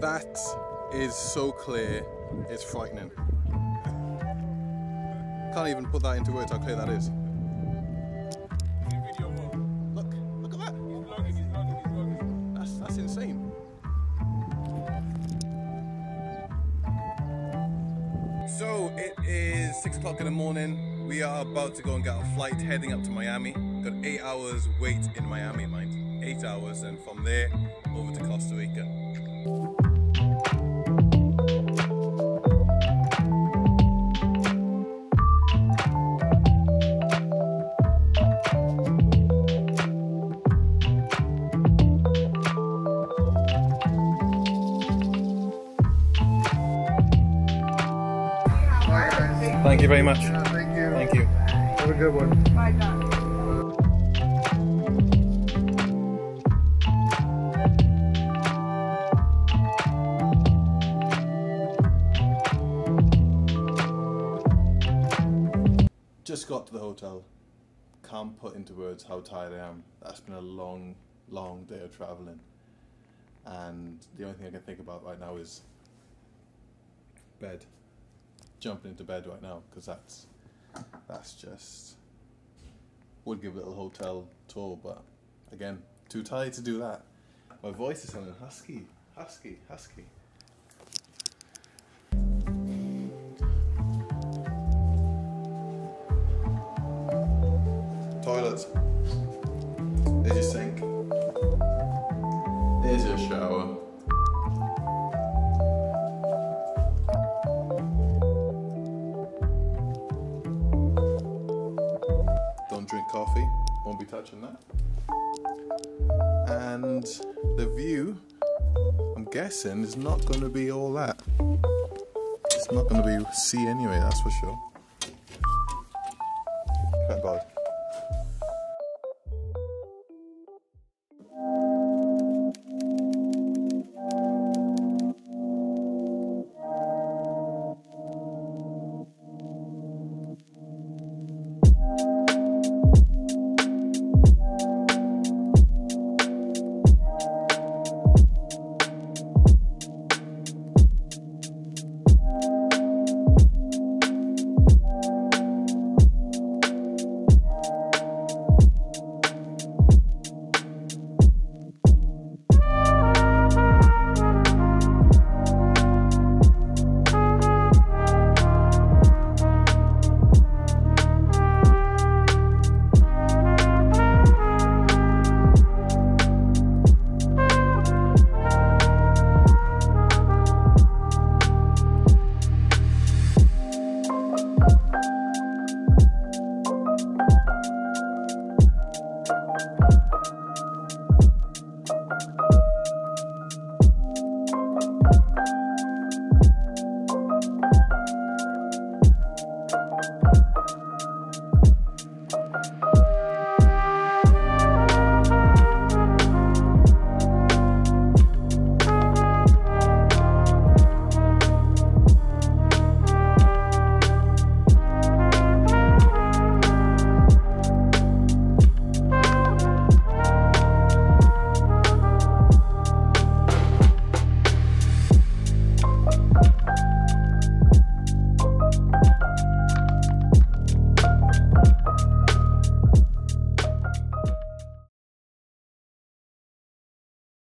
That is so clear, it's frightening. Can't even put that into words how clear that is. Look, look at that. That's, that's insane. So it is six o'clock in the morning. We are about to go and get our flight heading up to Miami. Got eight hours wait in Miami, mind. Eight hours, and from there over to Costa Rica. Thank you very much. Thank you. Thank you. Have a good one. Just got to the hotel. Can't put into words how tired I am. That's been a long, long day of traveling. And the only thing I can think about right now is bed. Jumping into bed right now because that's that's just would give a little hotel tour, but again, too tired to do that. My voice is sounding husky, husky, husky. Toilets. There's your sink. There's your shower. Don't drink coffee. Won't be touching that. And the view, I'm guessing, is not going to be all that. It's not going to be sea anyway, that's for sure.